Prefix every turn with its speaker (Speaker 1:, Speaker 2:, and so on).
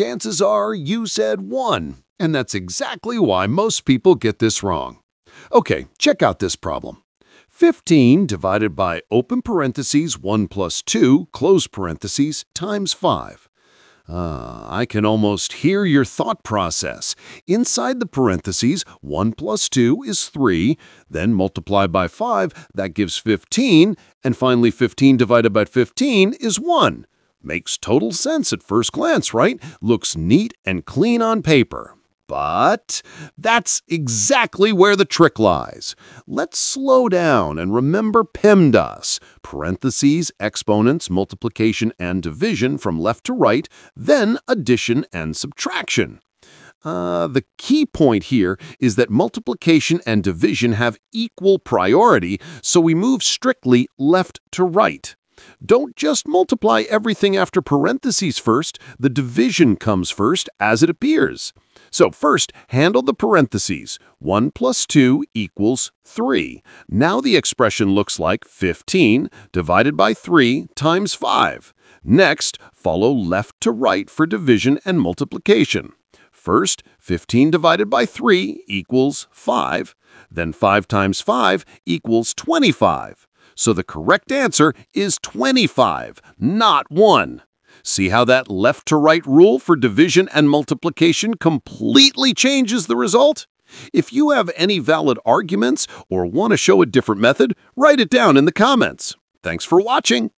Speaker 1: chances are you said 1, and that's exactly why most people get this wrong. Okay, check out this problem. 15 divided by open parentheses 1 plus 2 close parentheses times 5. Ah, I can almost hear your thought process. Inside the parentheses, 1 plus 2 is 3, then multiply by 5, that gives 15, and finally 15 divided by 15 is 1. Makes total sense at first glance, right? Looks neat and clean on paper. But that's exactly where the trick lies. Let's slow down and remember PEMDAS, parentheses, exponents, multiplication, and division from left to right, then addition and subtraction. Uh, the key point here is that multiplication and division have equal priority, so we move strictly left to right. Don't just multiply everything after parentheses first, the division comes first as it appears. So first, handle the parentheses. 1 plus 2 equals 3. Now the expression looks like 15 divided by 3 times 5. Next, follow left to right for division and multiplication. First, 15 divided by 3 equals 5. Then 5 times 5 equals 25. So the correct answer is 25, not 1. See how that left to right rule for division and multiplication completely changes the result? If you have any valid arguments or want to show a different method, write it down in the comments. Thanks for watching.